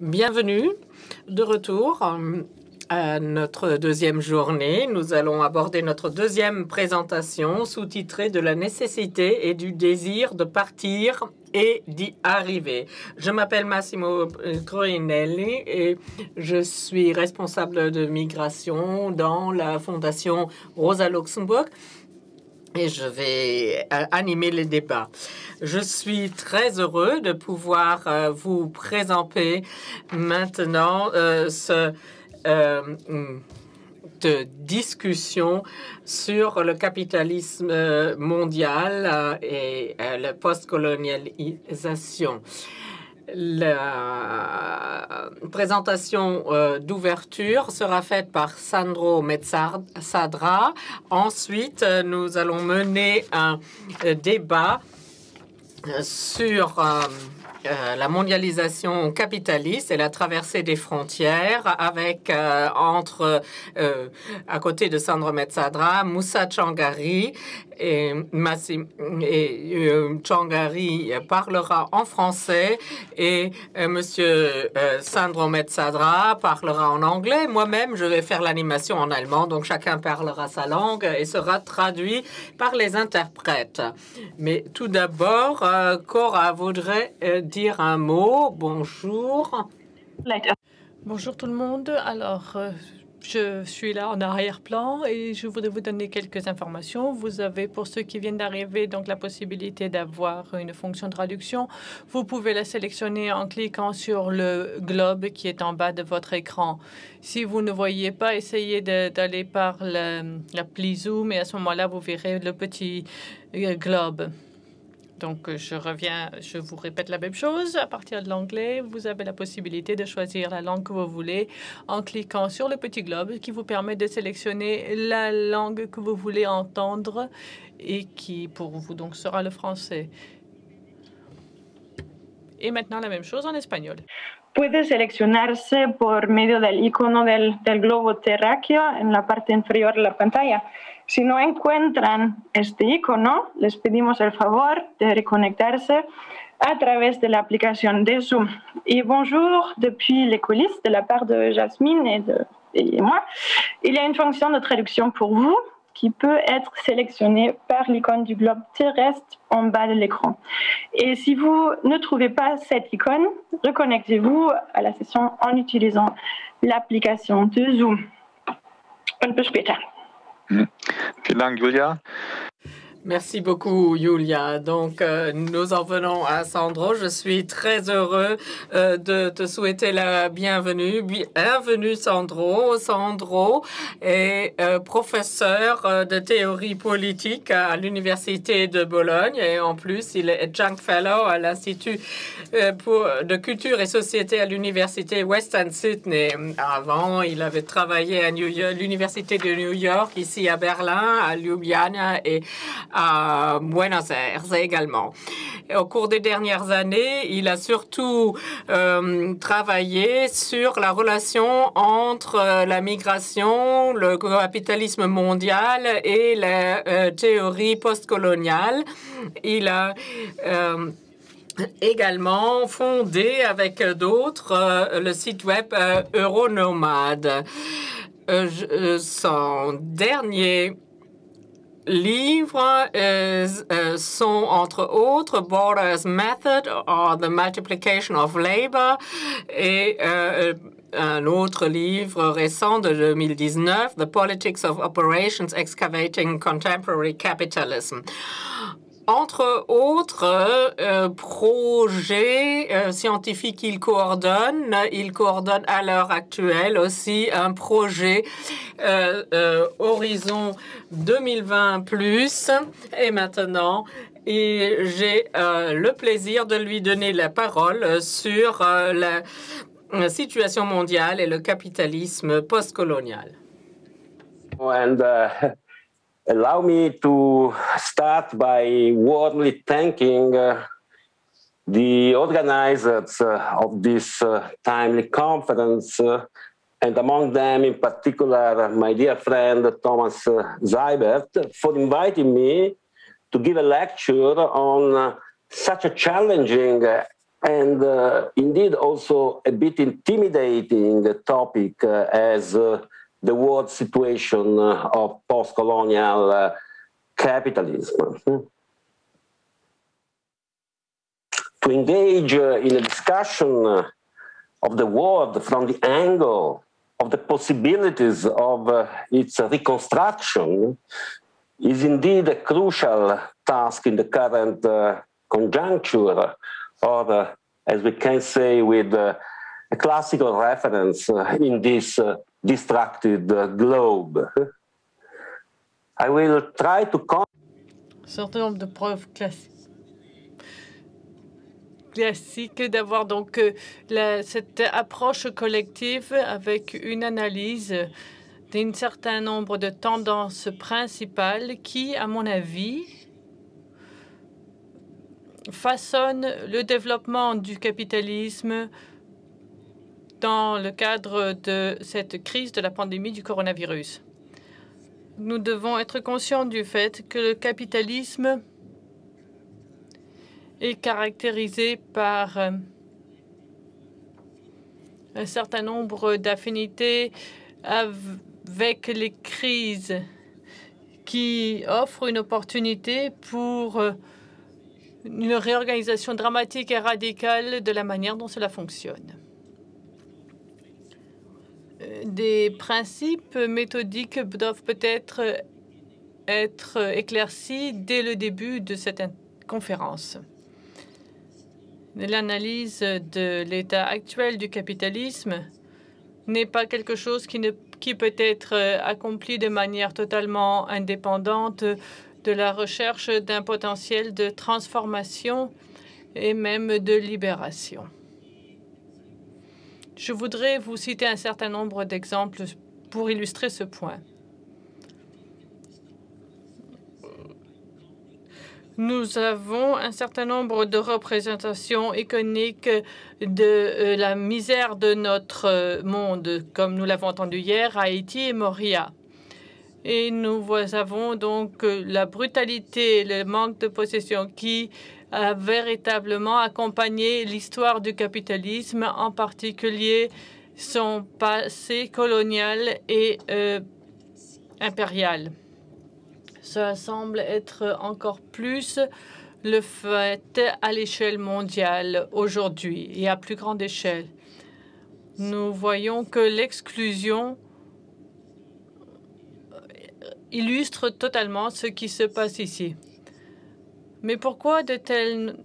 Bienvenue de retour à notre deuxième journée. Nous allons aborder notre deuxième présentation sous-titrée de la nécessité et du désir de partir et d'y arriver. Je m'appelle Massimo Groinelli et je suis responsable de migration dans la fondation Rosa Luxembourg et je vais euh, animer les débats. Je suis très heureux de pouvoir euh, vous présenter maintenant euh, ce de discussion sur le capitalisme mondial et la postcolonialisation la présentation euh, d'ouverture sera faite par Sandro Mezzadra. Ensuite, nous allons mener un euh, débat euh, sur la mondialisation capitaliste et la traversée des frontières avec entre à côté de Sandro Mezzadra, Moussa Changari et, Massim, euh, Changari parlera en français et euh, Monsieur euh, Sandro Metzadra parlera en anglais. Moi-même, je vais faire l'animation en allemand, donc chacun parlera sa langue et sera traduit par les interprètes. Mais tout d'abord, Cora voudrait dire un mot. Bonjour. Bonjour tout le monde. Alors, je suis là en arrière-plan et je voudrais vous donner quelques informations. Vous avez, pour ceux qui viennent d'arriver, donc la possibilité d'avoir une fonction de traduction. Vous pouvez la sélectionner en cliquant sur le globe qui est en bas de votre écran. Si vous ne voyez pas, essayez d'aller par l'appli Zoom et à ce moment-là, vous verrez le petit euh, globe. Donc, euh, je reviens, je vous répète la même chose. À partir de l'anglais, vous avez la possibilité de choisir la langue que vous voulez en cliquant sur le petit globe qui vous permet de sélectionner la langue que vous voulez entendre et qui, pour vous, donc, sera le français. Et maintenant, la même chose en espagnol. Puede seleccionarse por medio del icono del, del globo terráqueo en la parte inferior de la pantalla. Si no encuentran este icono, les pedimos el favor de reconectarse a través de l'application de Zoom. Et bonjour depuis les coulisses de la part de Jasmine et, de, et moi. Il y a une fonction de traduction pour vous qui peut être sélectionnée par l'icône du globe terrestre en bas de l'écran. Et si vous ne trouvez pas cette icône, reconnectez-vous à la session en utilisant l'application de Zoom. Un peu später. Vielen Dank, Julia. Merci beaucoup, Julia. Donc, euh, nous en venons à Sandro. Je suis très heureux euh, de te souhaiter la bienvenue. Bienvenue, Sandro. Sandro est euh, professeur de théorie politique à l'Université de Bologne et en plus, il est Junk Fellow à l'Institut de culture et société à l'Université Western Sydney. Avant, il avait travaillé à l'Université de New York, ici à Berlin, à Ljubljana et à Buenos Aires également. Au cours des dernières années, il a surtout euh, travaillé sur la relation entre euh, la migration, le capitalisme mondial et la euh, théorie postcoloniale. Il a également fondé avec d'autres le site web Euronomade. son dernier livres euh, euh, sont entre autres Borders Method or the Multiplication of Labor et euh, un autre livre récent de 2019, The Politics of Operations Excavating Contemporary Capitalism entre autres euh, projets euh, scientifiques qu'il coordonne, il coordonne à l'heure actuelle aussi un projet euh, Horizon 2020 plus. Et maintenant, j'ai le plaisir de lui donner la parole sur la situation mondiale et le capitalisme postcolonial. Uh, allow me to start by warmly thanking uh, the organizers uh, of this uh, timely conference, uh, and among them, in particular, my dear friend Thomas uh, Seibert, for inviting me to give a lecture on uh, such a challenging and uh, indeed also a bit intimidating topic uh, as uh, the world situation of post-colonial capitalism. Hmm. To engage in a discussion of the world from the angle of the possibilities of uh, its reconstruction is indeed a crucial task in the current uh, conjuncture, or uh, as we can say with uh, a classical reference uh, in this uh, distracted globe. I will try to. Certain nombre de preuves classiques classique d'avoir donc euh, cette approche collective avec une analyse d'un certain nombre de tendances principales qui, à mon avis, façonnent le développement du capitalisme dans le cadre de cette crise de la pandémie du coronavirus. Nous devons être conscients du fait que le capitalisme est caractérisé par euh, un certain nombre d'affinités avec les crises qui offrent une opportunité pour euh, une réorganisation dramatique et radicale de la manière dont cela fonctionne. Des principes méthodiques doivent peut-être être éclaircis dès le début de cette conférence. L'analyse de l'état actuel du capitalisme n'est pas quelque chose qui peut être accompli de manière totalement indépendante de la recherche d'un potentiel de transformation et même de libération. Je voudrais vous citer un certain nombre d'exemples pour illustrer ce point. Nous avons un certain nombre de représentations iconiques de euh, la misère de notre euh, monde, comme nous l'avons entendu hier, Haïti et Moria. Et nous avons donc euh, la brutalité, le manque de possession qui a véritablement accompagné l'histoire du capitalisme, en particulier son passé colonial et impérial. Ça semble être encore plus le fait à l'échelle mondiale aujourd'hui et à plus grande échelle. Nous voyons que l'exclusion illustre totalement ce qui se passe ici. Mais pourquoi de telles,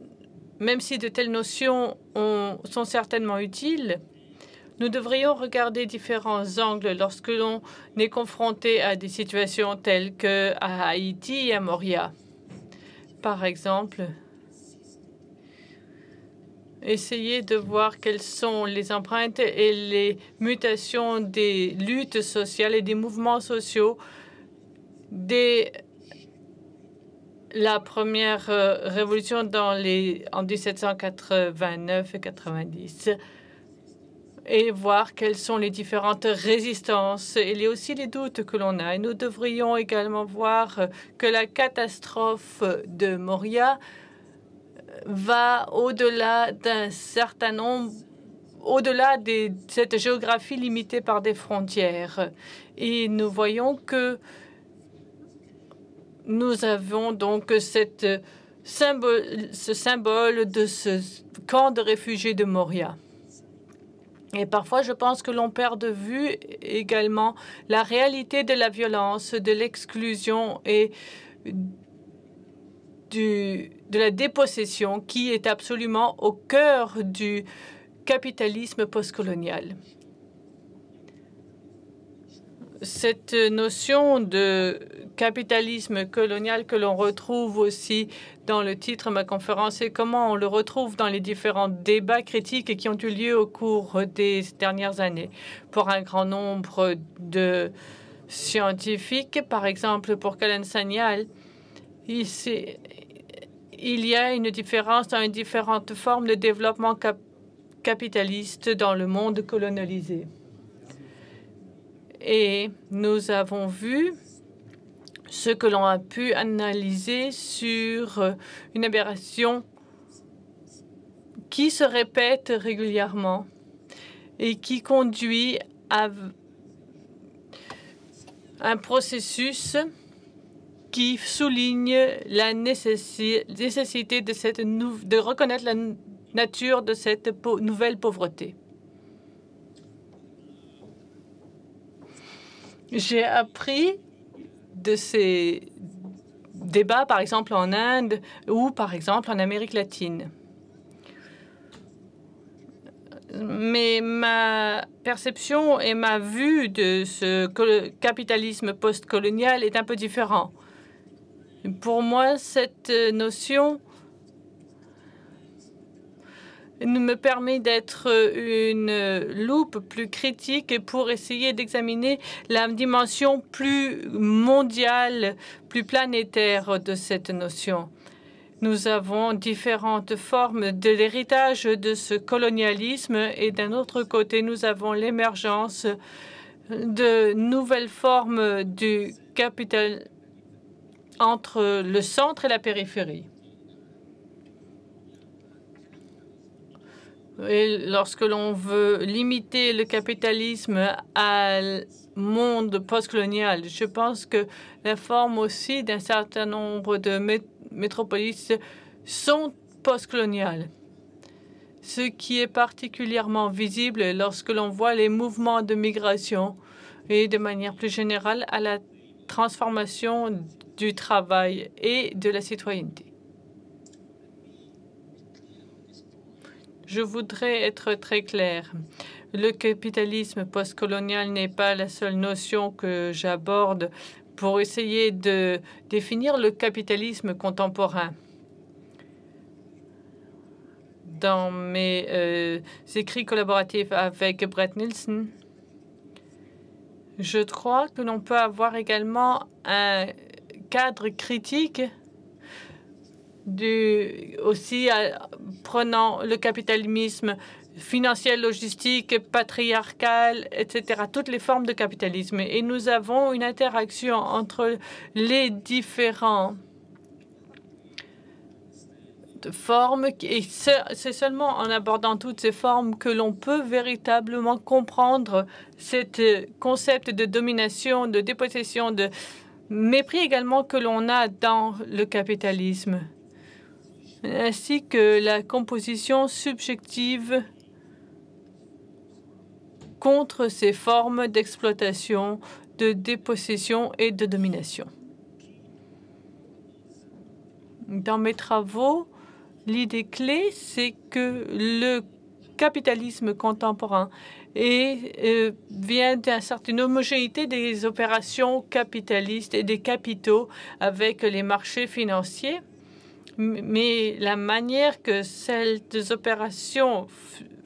même si de telles notions sont certainement utiles, nous devrions regarder différents angles lorsque l'on est confronté à des situations telles que à Haïti et à Moria. Par exemple, essayer de voir quelles sont les empreintes et les mutations des luttes sociales et des mouvements sociaux dès la première euh, révolution dans les, en 1789 et 90 et voir quelles sont les différentes résistances et aussi les doutes que l'on a. Et nous devrions également voir que la catastrophe de Moria va au-delà d'un certain nombre au-delà de cette géographie limitée par des frontières. Et nous voyons que nous avons donc symbole, ce symbole de ce camp de réfugiés de Moria. Et parfois, je pense que l'on perd de vue également la réalité de la violence, de l'exclusion et de la dépossession qui est absolument au cœur du capitalisme postcolonial. Cette notion de capitalisme colonial que l'on retrouve aussi dans le titre de ma conférence et comment on le retrouve dans les différents débats critiques qui ont eu lieu au cours des dernières années. Pour un grand nombre de scientifiques, par exemple pour Kalen Sanyal, il, y a une différence dans les différentes formes de développement capitaliste dans le monde colonialisé. Et nous avons vu ce que l'on a pu analyser sur euh, une aberration qui se répète régulièrement et qui conduit à un processus qui souligne la nécessité de, cette de reconnaître la nature de cette nouvelle pauvreté. J'ai appris de ces débats, par exemple en Inde ou par exemple en Amérique latine. Mais ma perception et ma vue de ce capitalisme postcolonial est un peu différent. Pour moi, cette notion me permet d'être une loupe plus critique pour essayer d'examiner la dimension plus mondiale, plus planétaire de cette notion. Nous avons différentes formes de l'héritage de ce colonialisme et d'un autre côté, nous avons l'émergence de nouvelles formes du capital entre le centre et la périphérie. Lorsque l'on veut limiter le capitalisme à monde postcolonial, je pense que la forme aussi d'un certain nombre de métropolis sont postcoloniales. Ce qui est particulièrement visible lorsque l'on voit les mouvements de migration et de manière plus générale à la transformation du travail et de la citoyenneté. Je voudrais être très clair. Le capitalisme postcolonial n'est pas la seule notion que j'aborde pour essayer de définir le capitalisme contemporain. Dans mes euh, écrits collaboratifs avec Brett Nielsen, je crois que l'on peut avoir également un cadre critique du, aussi euh, prenant le capitalisme financier, logistique, patriarcal, etc., toutes les formes de capitalisme. Et nous avons une interaction entre les différents formes et c'est seulement en abordant toutes ces formes que l'on peut véritablement comprendre ce concept de domination, de dépossession, de mépris également que l'on a dans le capitalisme, ainsi que la composition subjective contre ces formes d'exploitation, de dépossession et de domination. Dans mes travaux, l'idée clé, c'est que le capitalisme contemporain euh, vient d'une certaine homogénéité des opérations capitalistes et des capitaux avec les marchés financiers. Mais la manière que ces opérations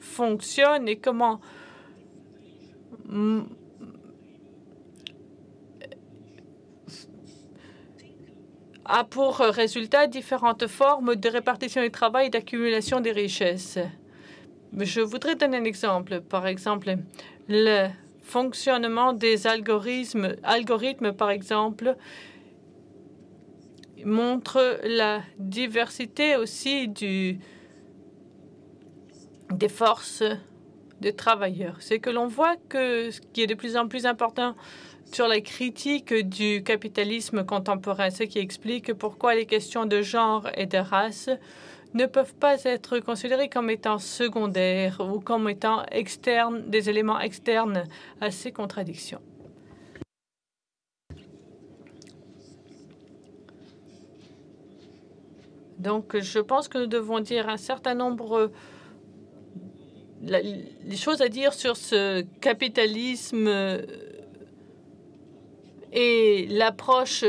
fonctionnent et comment a pour résultat différentes formes de répartition du travail et d'accumulation des richesses. Je voudrais donner un exemple. Par exemple, le fonctionnement des algorithmes, algorithmes par exemple, montre la diversité aussi des forces des travailleurs. C'est que l'on voit que ce qui est de plus en plus important sur la critique du capitalisme contemporain, ce qui explique pourquoi les questions de genre et de race ne peuvent pas être considérées comme étant secondaires ou comme étant externes, des éléments externes à ces contradictions. Donc, je pense que nous devons dire un certain nombre les choses à dire sur ce capitalisme euh, et l'approche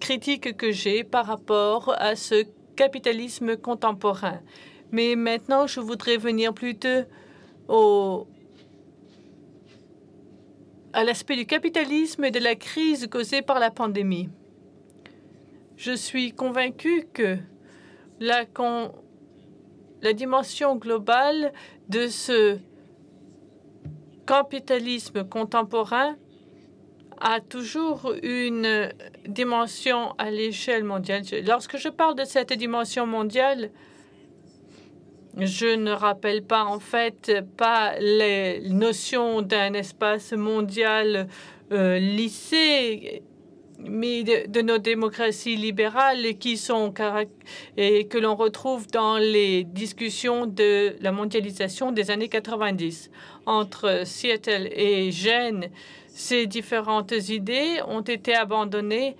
critique que j'ai par rapport à ce capitalisme contemporain. Mais maintenant, je voudrais venir plutôt au, à l'aspect du capitalisme et de la crise causée par la pandémie. Je suis convaincu que la, dimension globale de ce capitalisme contemporain a toujours une dimension à l'échelle mondiale. Lorsque je parle de cette dimension mondiale, Je ne rappelle pas en fait pas les notions d'un espace mondial euh, lissé, mais de, nos démocraties libérales qui sont et que l'on retrouve dans les discussions de la mondialisation des années 90 entre Seattle et Gênes. Ces différentes idées ont été abandonnées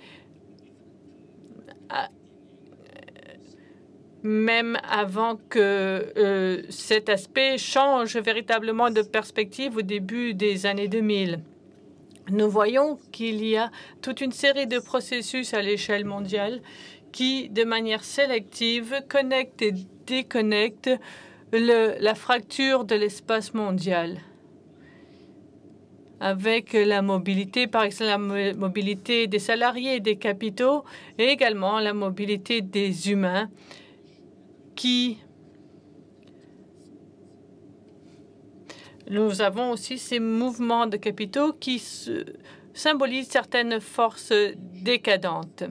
même avant que euh, cet aspect change véritablement de perspective au début des années 2000. Nous voyons qu'il y a toute une série de processus à l'échelle mondiale qui, de manière sélective, connectent et déconnectent la fracture de l'espace mondial. Avec la mobilité, par exemple la mobilité des salariés et des capitaux, et également la mobilité des humains qui nous avons aussi ces mouvements de capitaux qui symbolisent certaines forces décadentes.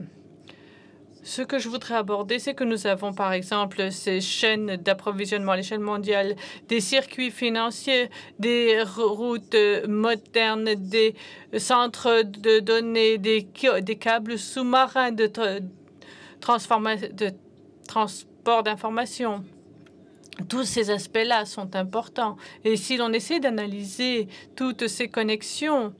Ce que je voudrais aborder, c'est que nous avons par exemple ces chaînes d'approvisionnement à l'échelle mondiale, des circuits financiers, des routes modernes, des centres de données, des, câbles sous-marins de, de transport port d'informations. Tous ces aspects-là sont importants. Et si l'on essaie d'analyser toutes ces connexions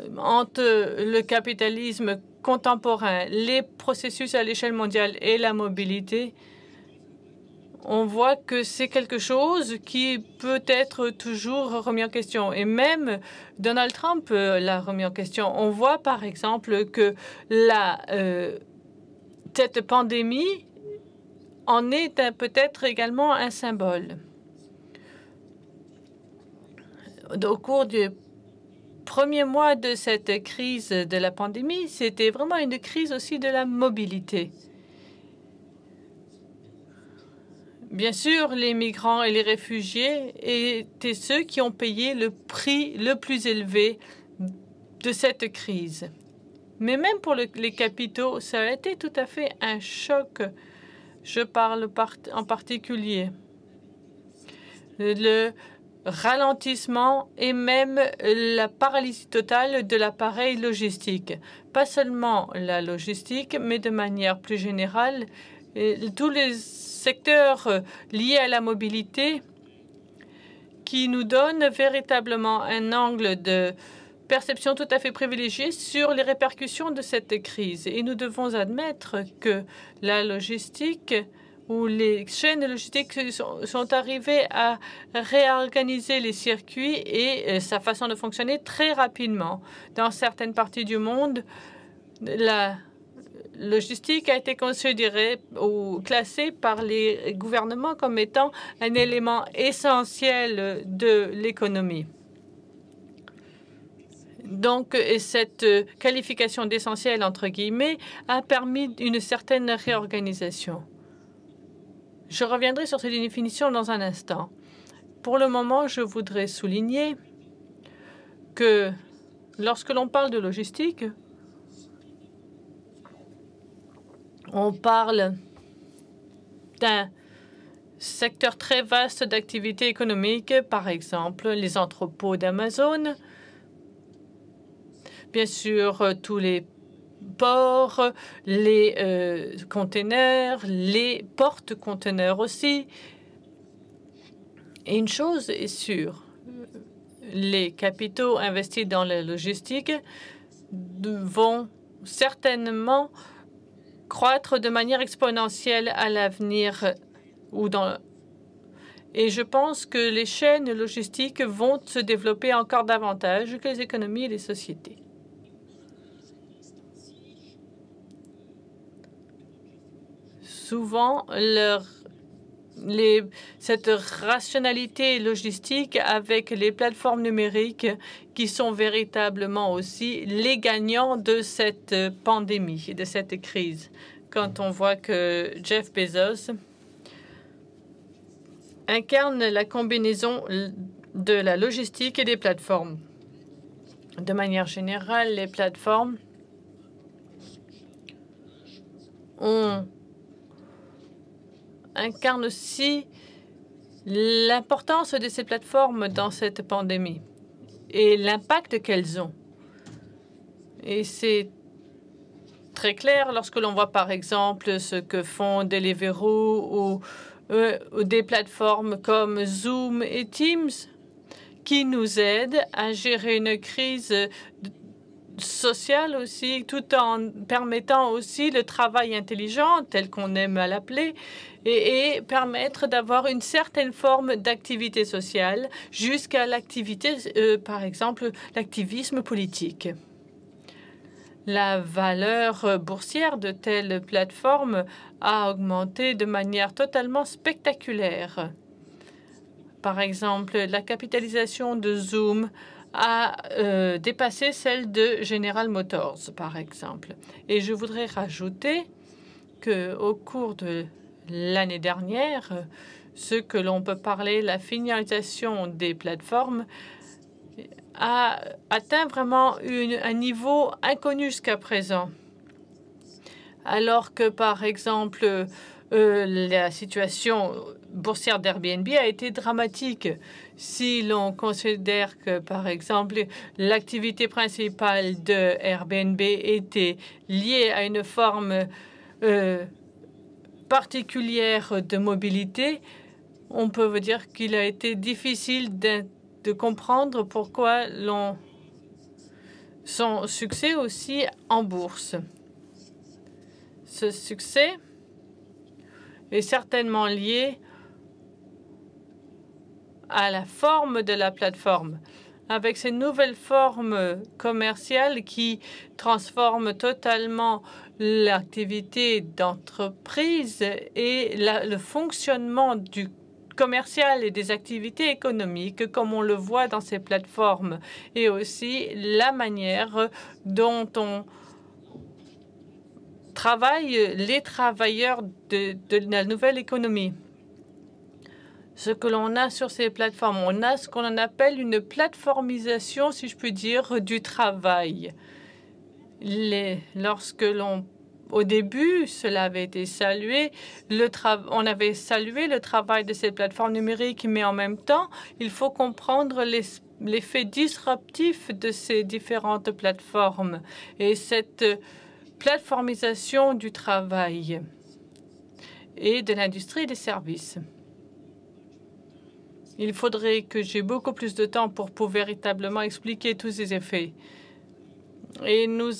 euh, entre le capitalisme contemporain, les processus à l'échelle mondiale et la mobilité, on voit que c'est quelque chose qui peut être toujours remis en question. Et même Donald Trump euh, l'a remis en question. On voit par exemple que la, euh, cette pandémie en est peut-être également un symbole. Au cours du premier mois de cette crise de la pandémie, c'était vraiment une crise aussi de la mobilité. Bien sûr, les migrants et les réfugiés étaient ceux qui ont payé le prix le plus élevé de cette crise. Mais même pour les capitaux, ça a été tout à fait un choc je parle en particulier le ralentissement et même la paralysie totale de l'appareil logistique. Pas seulement la logistique, mais de manière plus générale, tous les secteurs liés à la mobilité qui nous donnent véritablement un angle de perception tout à fait privilégiée sur les répercussions de cette crise. Et nous devons admettre que la logistique ou les chaînes logistiques sont, arrivées à réorganiser les circuits et euh, sa façon de fonctionner très rapidement. Dans certaines parties du monde, la logistique a été considérée ou classée par les gouvernements comme étant un élément essentiel de l'économie. Donc, cette qualification d'essentiel, entre guillemets, a permis une certaine réorganisation. Je reviendrai sur cette définition dans un instant. Pour le moment, je voudrais souligner que lorsque l'on parle de logistique, on parle d'un secteur très vaste d'activités économiques, par exemple les entrepôts d'Amazon, bien sûr euh, tous les ports, les euh, containers, les portes-containers aussi. Et une chose est sûre, les capitaux investis dans la logistique vont certainement croître de manière exponentielle à l'avenir et je pense que les chaînes logistiques vont se développer encore davantage que les économies et les sociétés. Souvent leur, cette rationalité logistique avec les plateformes numériques qui sont véritablement aussi les gagnants de cette pandémie, de cette crise. Quand on voit que Jeff Bezos incarne la combinaison de la logistique et des plateformes. De manière générale, les plateformes ont incarne aussi l'importance de ces plateformes dans cette pandémie et l'impact qu'elles ont. Et c'est très clair lorsque l'on voit par exemple ce que font Deliveroo ou, euh, ou des plateformes comme Zoom et Teams qui nous aident à gérer une crise sociale aussi, tout en permettant aussi le travail intelligent, tel qu'on aime à l'appeler, et, permettre d'avoir une certaine forme d'activité sociale jusqu'à l'activité, euh, par exemple, l'activisme politique. La valeur boursière de telles plateformes a augmenté de manière totalement spectaculaire. Par exemple, la capitalisation de Zoom a euh, dépassé celle de General Motors, par exemple. Et je voudrais rajouter que au cours de l'année dernière, ce que l'on peut parler la finalisation des plateformes a atteint vraiment un niveau inconnu jusqu'à présent. Alors que, par exemple, euh, la situation boursière d'Airbnb a été dramatique. Si l'on considère que, par exemple, l'activité principale de Airbnb était liée à une forme euh, particulière de mobilité, on peut dire qu'il a été difficile de, de comprendre pourquoi l'on son succès aussi en bourse. Ce succès est certainement lié à la forme de la plateforme. Avec ces nouvelles formes commerciales qui transforment totalement l'activité d'entreprise et le fonctionnement du commercial et des activités économiques, comme on le voit dans ces plateformes, et aussi la manière dont on travaille les travailleurs de, la nouvelle économie. Ce que l'on a sur ces plateformes, on a ce qu'on appelle une plateformisation, si je puis dire, du travail. Lorsque l'on au début, cela avait été salué. On avait salué le travail de ces plateformes numériques, mais en même temps, il faut comprendre l'effet disruptif de ces différentes plateformes et cette plateformisation du travail et de l'industrie des services. Il faudrait que j'ai beaucoup plus de temps pour, pour véritablement expliquer tous ces effets. Et nous,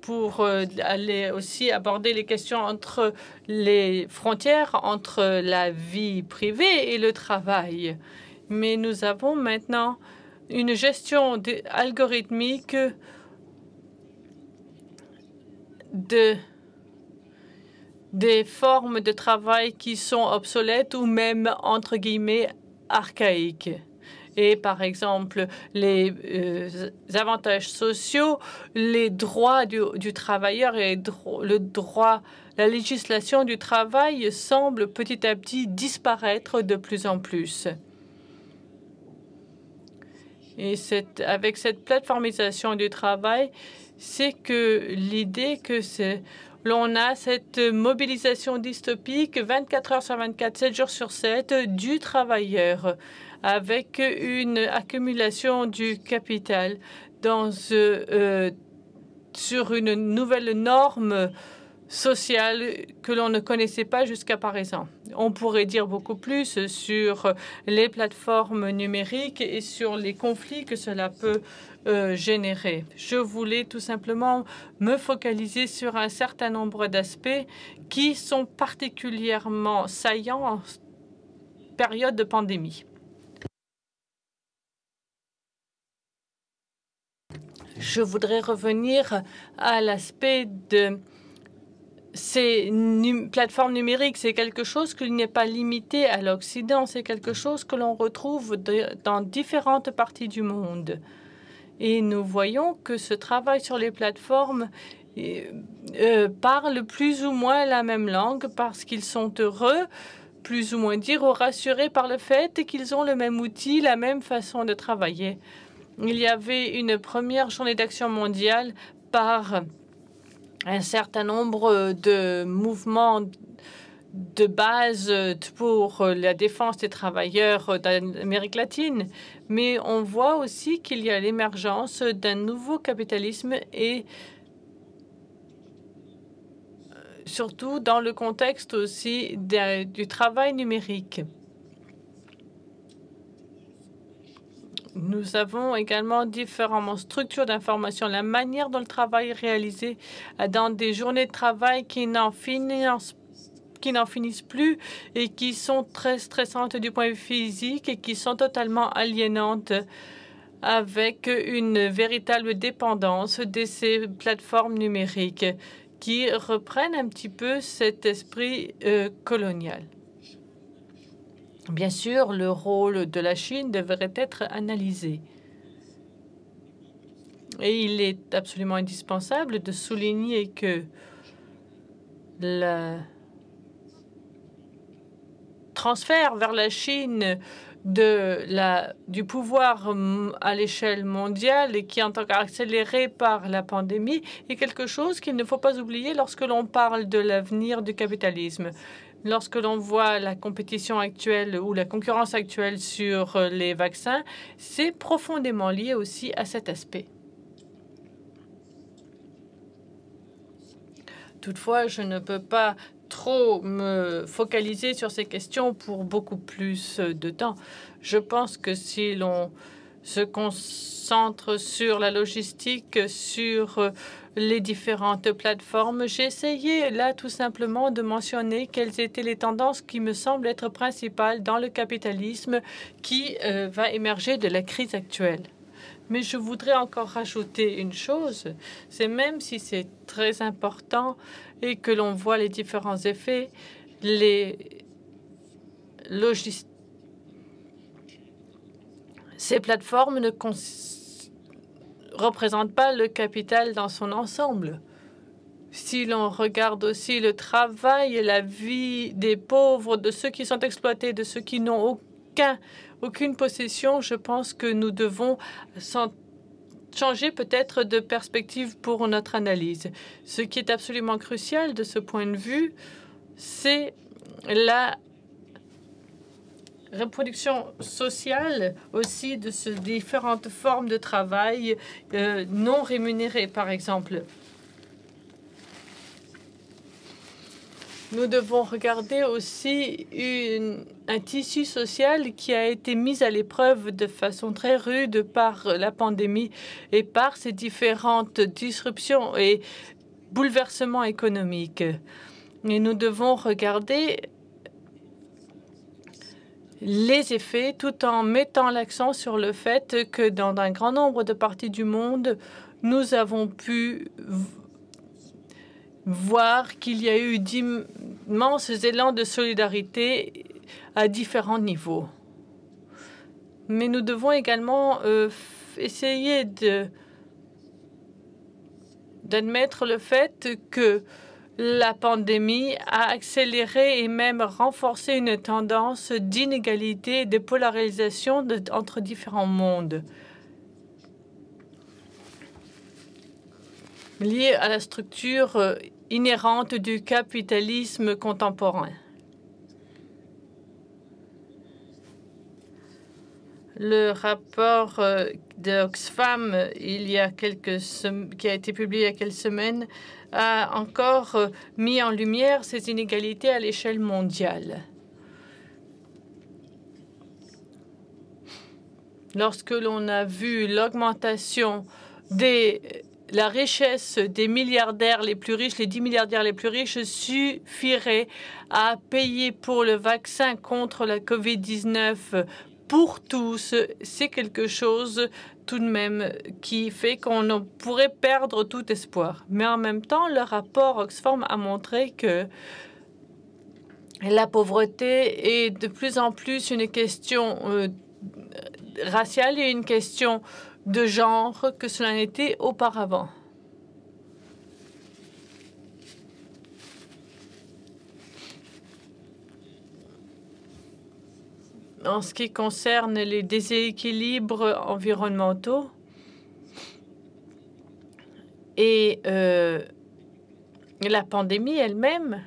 pour euh, aller aussi aborder les questions entre les frontières entre la vie privée et le travail. Mais nous avons maintenant une gestion algorithmique de des formes de travail qui sont obsolètes ou même, entre guillemets, archaïques et par exemple les euh, avantages sociaux, les droits du, travailleur et le droit, la législation du travail semble petit à petit disparaître de plus en plus. Et avec cette plateformisation du travail, c'est que l'idée que c'est l'on a cette mobilisation dystopique 24 heures sur 24, 7 jours sur 7 du travailleur avec une accumulation du capital euh, sur une nouvelle norme sociale que l'on ne connaissait pas jusqu'à présent. On pourrait dire beaucoup plus sur les plateformes numériques et sur les conflits que cela peut euh, générer. Je voulais tout simplement me focaliser sur un certain nombre d'aspects qui sont particulièrement saillants en période de pandémie. Je voudrais revenir à l'aspect de ces plateformes numériques. C'est quelque chose qui n'est pas limité à l'Occident. C'est quelque chose que l'on retrouve dans différentes parties du monde. Et nous voyons que ce travail sur les plateformes euh, euh, parle plus ou moins la même langue parce qu'ils sont heureux, plus ou moins dire, ou rassurés par le fait qu'ils ont le même outil, la même façon de travailler il y avait une première journée d'action mondiale par un certain nombre de mouvements de base pour la défense des travailleurs d'Amérique latine, mais on voit aussi qu'il y a l'émergence d'un nouveau capitalisme et surtout dans le contexte aussi du travail numérique. Nous avons également différentes structures d'information, la manière dont le travail est réalisé dans des journées de travail qui n'en finissent qui n'en finissent plus et qui sont très stressantes du point de vue physique et qui sont totalement aliénantes avec une véritable dépendance de ces plateformes numériques qui reprennent un petit peu cet esprit euh, colonial. Bien sûr, le rôle de la Chine devrait être analysé. Et il est absolument indispensable de souligner que le transfert vers la Chine du pouvoir à l'échelle mondiale et qui, en tant qu'accéléré par la pandémie, est quelque chose qu'il ne faut pas oublier lorsque l'on parle de l'avenir du capitalisme. Lorsque l'on voit la compétition actuelle ou la concurrence actuelle sur euh, les vaccins, c'est profondément lié aussi à cet aspect. Toutefois, je ne peux pas trop me focaliser sur ces questions pour beaucoup plus de temps. Je pense que si l'on se concentre sur la logistique, sur euh, les différentes plateformes. J'ai essayé là tout simplement de mentionner quelles étaient les tendances qui me semblent être principales dans le capitalisme qui euh, va émerger de la crise actuelle. Mais je voudrais encore rajouter une chose, c'est même si c'est très important et que l'on voit les différents effets, les logistiques ces plateformes ne représentent pas le capital dans son ensemble. Si l'on regarde aussi le travail et la vie des pauvres, de ceux qui sont exploités, de ceux qui n'ont aucun, aucune possession, je pense que nous devons changer peut-être de perspective pour notre analyse. Ce qui est absolument crucial de ce point de vue, c'est la reproduction sociale aussi de ces différentes formes de travail euh, non rémunérées, par exemple. Nous devons regarder aussi un tissu social qui a été mis à l'épreuve de façon très rude par la pandémie et par ces différentes disruptions et bouleversements économiques. Et nous devons regarder les effets tout en mettant l'accent sur le fait que dans un grand nombre de parties du monde, nous avons pu voir qu'il y a eu d'immenses élans de solidarité à différents niveaux. Mais nous devons également euh, essayer d'admettre le fait que la pandémie a accéléré et même renforcé une tendance d'inégalité et de polarisation entre différents mondes. liée à la structure euh, inhérente du capitalisme contemporain. Le rapport euh, d'Oxfam, il qui a été publié il y a quelques semaines, a encore euh, mis en lumière ces inégalités à l'échelle mondiale. Lorsque l'on a vu l'augmentation de la richesse des milliardaires les plus riches, les 10 milliardaires les plus riches suffirait à payer pour le vaccin contre la COVID-19 pour tous, c'est quelque chose tout de même qui fait qu'on pourrait perdre tout espoir. Mais en même temps, le rapport Oxfam a montré que la pauvreté est de plus en plus une question euh, raciale et une question de genre que cela n'était auparavant. En ce qui concerne les déséquilibres environnementaux et euh, la pandémie elle-même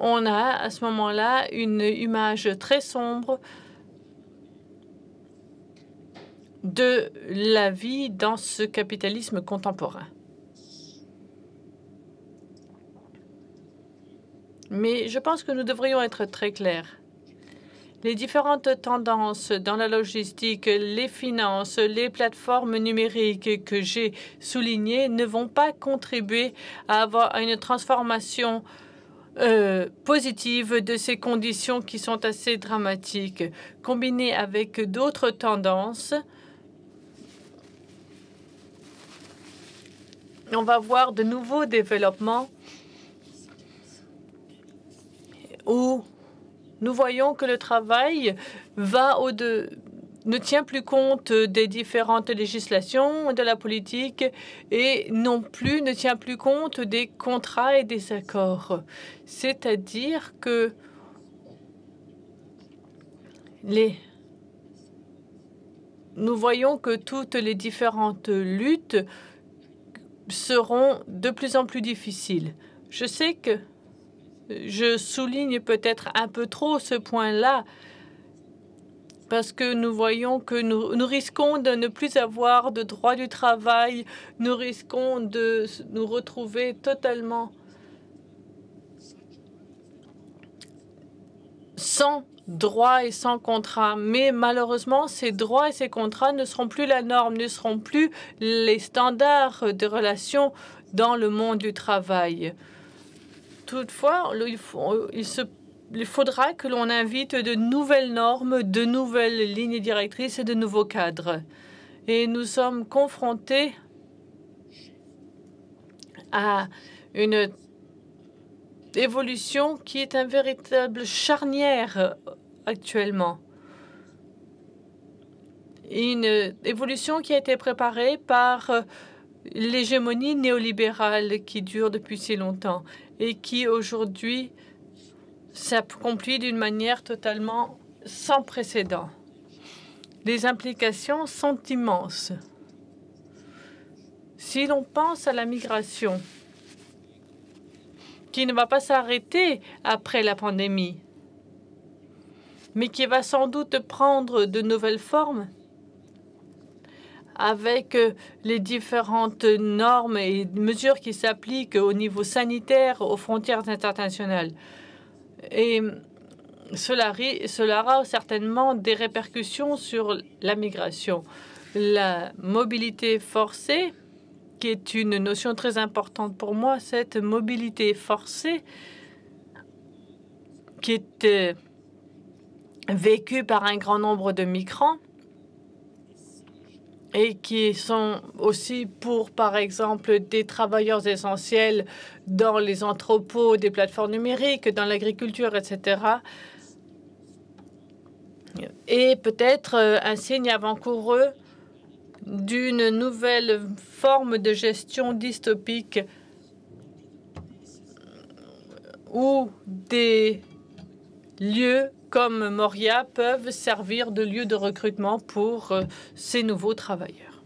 on a à ce moment-là une image très sombre de la vie dans ce capitalisme contemporain. Mais je pense que nous devrions être très clairs. Les différentes tendances dans la logistique, les finances, les plateformes numériques que j'ai soulignées ne vont pas contribuer à avoir une transformation euh, positive de ces conditions qui sont assez dramatiques, combinées avec d'autres tendances. On va voir de nouveaux développements où nous voyons que le travail ne tient plus compte des différentes législations de la politique et non plus ne tient plus compte des contrats et des accords. C'est-à-dire que les nous voyons que toutes les différentes luttes seront de plus en plus difficiles. Je sais que je souligne peut-être un peu trop ce point-là parce que nous voyons que nous, risquons de ne plus avoir de droit du travail, nous risquons de nous retrouver totalement sans droit et sans contrat. Mais malheureusement, ces droits et ces contrats ne seront plus la norme, ne seront plus les standards de relations dans le monde du travail. Toutefois, il, faudra que l'on invite de nouvelles normes, de nouvelles lignes directrices et de nouveaux cadres. Et nous sommes confrontés à une évolution qui est un véritable charnière actuellement. Une évolution qui a été préparée par l'hégémonie néolibérale qui dure depuis si longtemps et qui aujourd'hui s'accomplit d'une manière totalement sans précédent. Les implications sont immenses. Si l'on pense à la migration, qui ne va pas s'arrêter après la pandémie, mais qui va sans doute prendre de nouvelles formes, avec euh, les différentes normes et mesures qui s'appliquent au niveau sanitaire aux frontières internationales. Et cela, cela aura certainement des répercussions sur la migration. La mobilité forcée, qui est une notion très importante pour moi, cette mobilité forcée qui est euh, vécue par un grand nombre de migrants, et qui sont aussi pour, par exemple, des travailleurs essentiels dans les entrepôts des plateformes numériques, dans l'agriculture, etc. Et peut-être euh, un signe avant-coureux d'une nouvelle forme de gestion dystopique où des lieux comme Moria peuvent servir de lieu de recrutement pour euh, ces nouveaux travailleurs.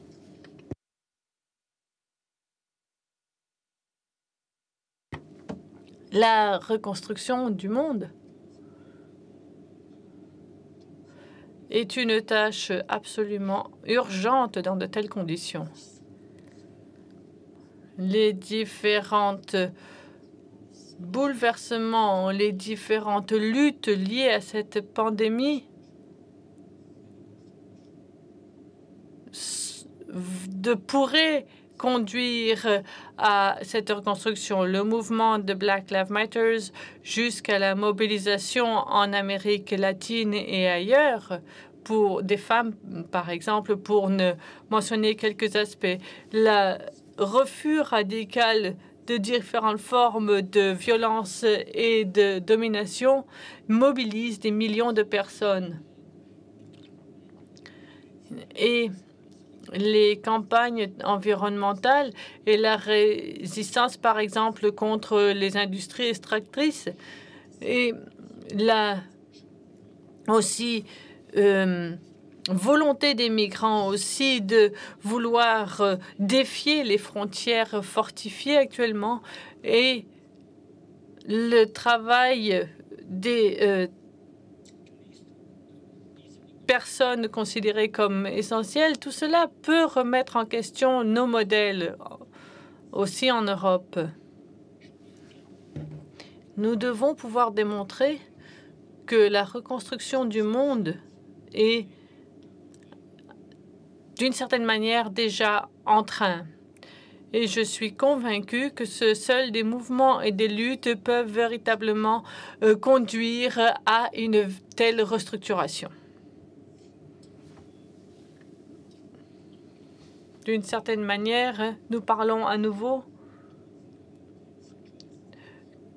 La reconstruction du monde est une tâche absolument urgente dans de telles conditions. Les différentes bouleversements, les différentes luttes liées à cette pandémie de pourraient conduire à cette reconstruction. Le mouvement de Black Lives Matter jusqu'à la mobilisation en Amérique latine et ailleurs pour des femmes, par exemple, pour ne mentionner quelques aspects. Le refus radical de différentes formes de violence et de domination mobilisent des millions de personnes. Et les campagnes environnementales et la résistance, par exemple, contre les industries extractrices et la aussi euh, volonté des migrants aussi de vouloir euh, défier les frontières fortifiées actuellement et le travail des euh, personnes considérées comme essentielles, tout cela peut remettre en question nos modèles aussi en Europe. Nous devons pouvoir démontrer que la reconstruction du monde est d'une certaine manière déjà en train. Et je suis convaincue que ce seul des mouvements et des luttes peuvent véritablement euh, conduire à une telle restructuration. D'une certaine manière, nous parlons à nouveau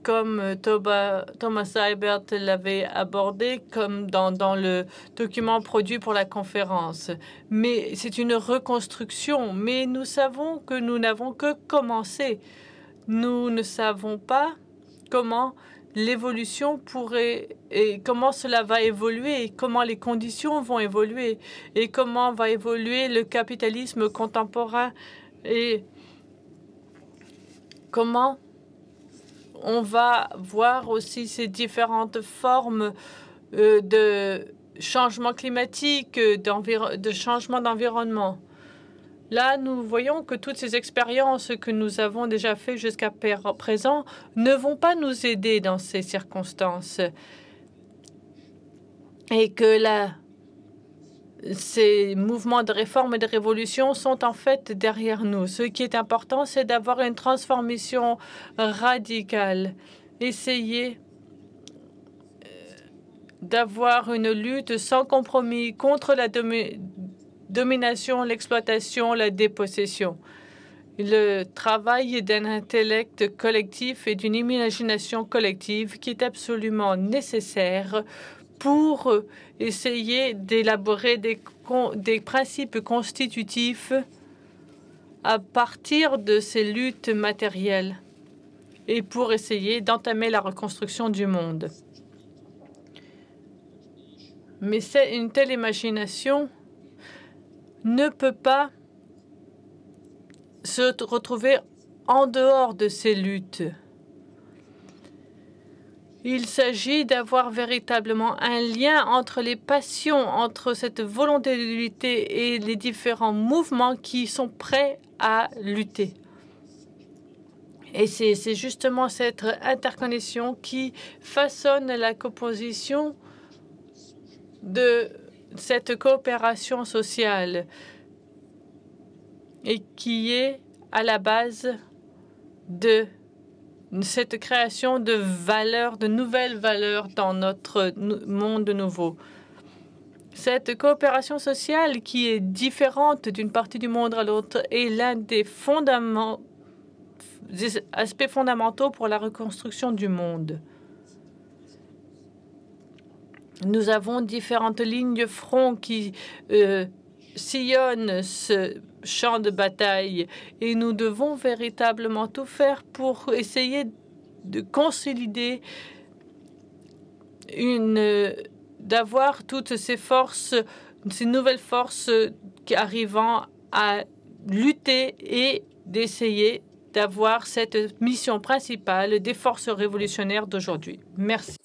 comme euh, Thomas Seibert l'avait abordé, comme dans, dans, le document produit pour la conférence. Mais c'est une reconstruction. Mais nous savons que nous n'avons que commencé. Nous ne savons pas comment l'évolution pourrait et comment cela va évoluer, comment les conditions vont évoluer et comment va évoluer le capitalisme contemporain et comment on va voir aussi ces différentes formes euh, de changement climatique, de changement d'environnement. Là, nous voyons que toutes ces expériences que nous avons déjà faites jusqu'à présent ne vont pas nous aider dans ces circonstances. Et que ces mouvements de réforme et de révolution sont en fait derrière nous. Ce qui est important, c'est d'avoir une transformation radicale. Essayer euh, d'avoir une lutte sans compromis contre la domination, l'exploitation, la dépossession. Le travail d'un intellect collectif et d'une imagination collective qui est absolument nécessaire pour essayer d'élaborer des, principes constitutifs à partir de ces luttes matérielles et pour essayer d'entamer la reconstruction du monde. Mais une telle imagination ne peut pas se retrouver en dehors de ces luttes. Il s'agit d'avoir véritablement un lien entre les passions, entre cette volonté de lutter et les différents mouvements qui sont prêts à lutter. Et c'est justement cette interconnexion qui façonne la composition de cette coopération sociale et qui est à la base de cette création de valeurs, de nouvelles valeurs dans notre monde nouveau. Cette coopération sociale qui est différente d'une partie du monde à l'autre est l'un des, des aspects fondamentaux pour la reconstruction du monde. Nous avons différentes lignes de front qui euh, sillonnent ce champ de bataille et nous devons véritablement tout faire pour essayer de consolider une d'avoir toutes ces forces, ces nouvelles forces arrivant à lutter et d'essayer d'avoir cette mission principale des forces révolutionnaires d'aujourd'hui. Merci.